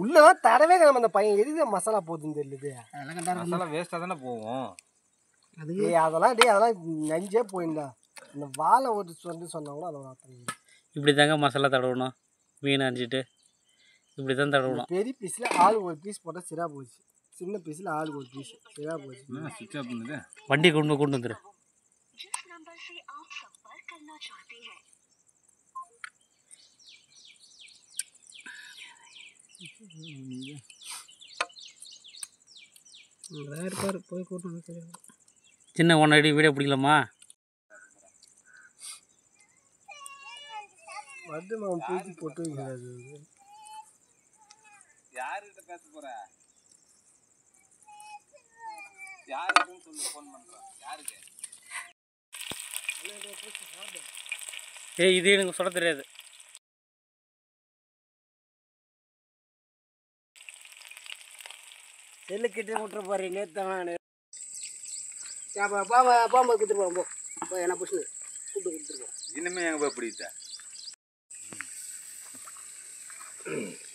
உள்ளதான் தடவே நம்ம அந்த பையன் எதுக்கு மசாலா போகுதுன்னு தெரியல அதெல்லாம் வேஸ்ட்டாக தானே போகும். அதுக்கு டேய் அதெல்லாம் டேய் அதெல்லாம் நஞ்சே போயிருந்தா இந்த வாழை ஒரு சொல்லி சொன்னா கூட அதோட அர்த்தம். இப்படி தாங்க மசாலா தடவணும். மீன் அரிஞ்சிட்டு இப்படி தான் தடவணும். பெரிய பீஸில் ஆளுக்கு ஒரு பீஸ் போட்டால் சிரா போச்சு. சின்ன பீஸில் ஆளுக்கு ஒரு பீஸ் சிரா போச்சு. வண்டி கொண்டு கொண்டு வந்துரு. இருப்பார் போய் கூட்டம் சின்ன ஒன் அடி வீடியோ பிடிக்கலாமா? வந்து தூக்கி போட்டு வைக்கிறாரு. யாருக்கிட்ட பேச போற? யாருக்குன்னு சொல்லி ஃபோன் பண்றான். யாருக்கு? ஏய் இது எனக்கு சொல்ல தெரியாது. செல்லு கிட்ட விட்டுற பாரு நேற்று பாம்பு பாம்பு பாம்பு கொடுத்துட்டு போவோம் போ. போய் என்ன புஷ்ணு கூப்பிட்டு கொடுத்துருவோம் இனிமே எங்க போய் பிடித்த